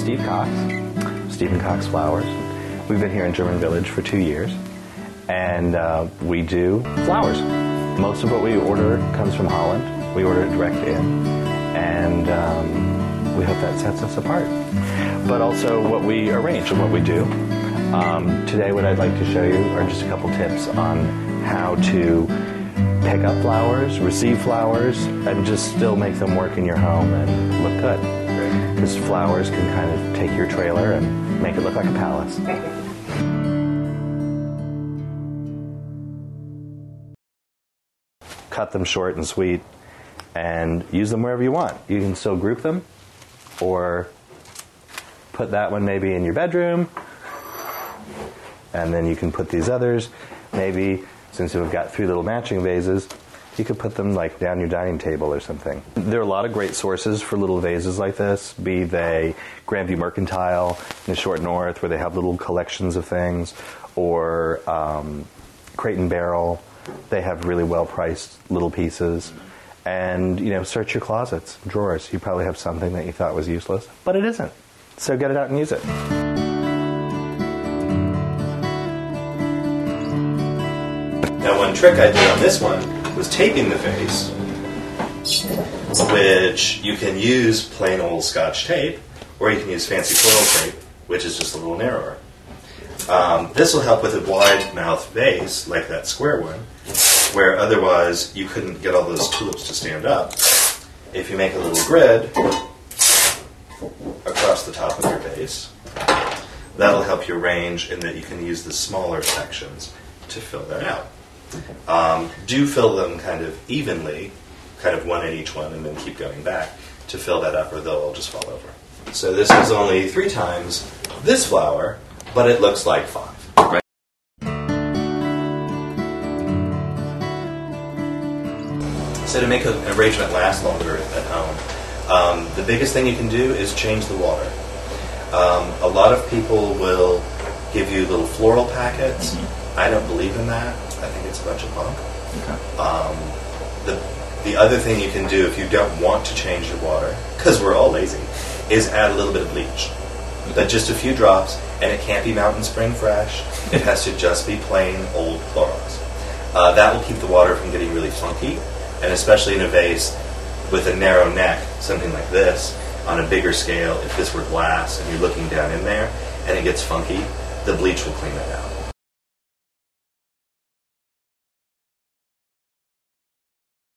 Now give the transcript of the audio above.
Steve Cox, Steven Cox Flowers. We've been here in German Village for two years, and uh, we do flowers. Most of what we order comes from Holland. We order it direct in, and um, we hope that sets us apart. But also what we arrange and what we do. Um, today, what I'd like to show you are just a couple tips on how to pick up flowers, receive flowers, and just still make them work in your home and look good. Because flowers can kind of take your trailer and make it look like a palace. Cut them short and sweet and use them wherever you want. You can still group them or put that one maybe in your bedroom and then you can put these others maybe since you've got three little matching vases you could put them like down your dining table or something. There are a lot of great sources for little vases like this, be they Grandview Mercantile in the short north where they have little collections of things, or um, Crate and Barrel. They have really well priced little pieces. And you know, search your closets, drawers. You probably have something that you thought was useless, but it isn't. So get it out and use it. Now, one trick I did on this one was taping the face, which you can use plain old scotch tape, or you can use fancy foil tape, which is just a little narrower. Um, this will help with a wide mouth vase, like that square one, where otherwise you couldn't get all those tulips to stand up. If you make a little grid across the top of your vase, that'll help you arrange in that you can use the smaller sections to fill that out. Um, do fill them kind of evenly, kind of one in each one, and then keep going back to fill that up, or they'll all just fall over. So this is only three times this flower, but it looks like five. Right? So to make an arrangement last longer at home, um, the biggest thing you can do is change the water. Um, a lot of people will give you little floral packets. I don't believe in that. I think it's a bunch of bunk. Um, the the other thing you can do if you don't want to change your water, because we're all lazy, is add a little bit of bleach. But just a few drops, and it can't be Mountain Spring fresh. It has to just be plain old Clorox. Uh, that will keep the water from getting really funky, and especially in a vase with a narrow neck, something like this, on a bigger scale, if this were glass and you're looking down in there and it gets funky, the bleach will clean that out.